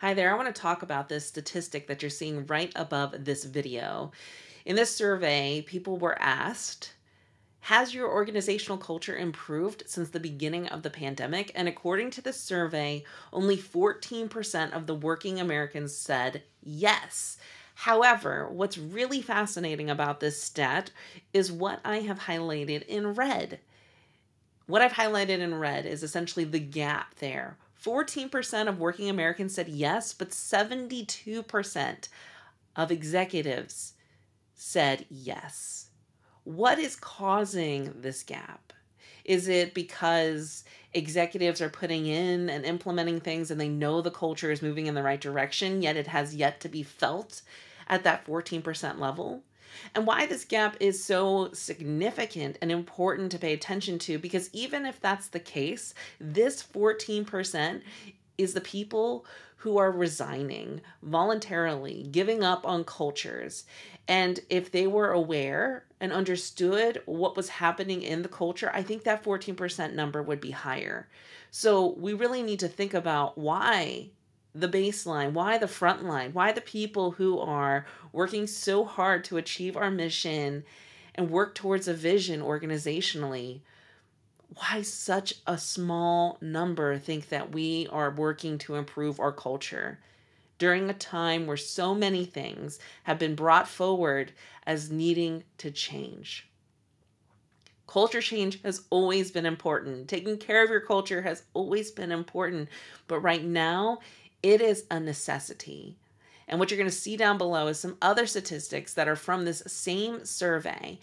Hi there, I want to talk about this statistic that you're seeing right above this video. In this survey, people were asked, has your organizational culture improved since the beginning of the pandemic? And according to the survey, only 14% of the working Americans said yes. However, what's really fascinating about this stat is what I have highlighted in red. What I've highlighted in red is essentially the gap there 14% of working Americans said yes, but 72% of executives said yes. What is causing this gap? Is it because executives are putting in and implementing things and they know the culture is moving in the right direction, yet it has yet to be felt at that 14% level? And why this gap is so significant and important to pay attention to because even if that's the case, this 14% is the people who are resigning voluntarily, giving up on cultures. And if they were aware and understood what was happening in the culture, I think that 14% number would be higher. So we really need to think about why the baseline? Why the front line? Why the people who are working so hard to achieve our mission and work towards a vision organizationally? Why such a small number think that we are working to improve our culture during a time where so many things have been brought forward as needing to change? Culture change has always been important. Taking care of your culture has always been important. But right now, it is a necessity. And what you're going to see down below is some other statistics that are from this same survey.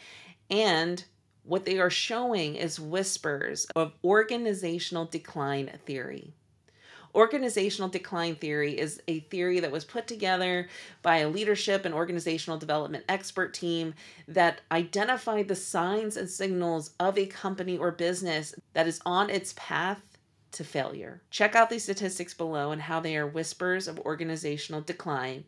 And what they are showing is whispers of organizational decline theory. Organizational decline theory is a theory that was put together by a leadership and organizational development expert team that identified the signs and signals of a company or business that is on its path to failure. Check out these statistics below and how they are whispers of organizational decline.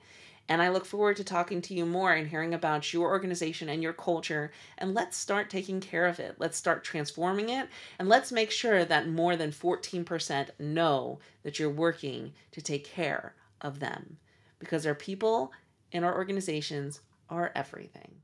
And I look forward to talking to you more and hearing about your organization and your culture. And let's start taking care of it. Let's start transforming it. And let's make sure that more than 14% know that you're working to take care of them. Because our people and our organizations are everything.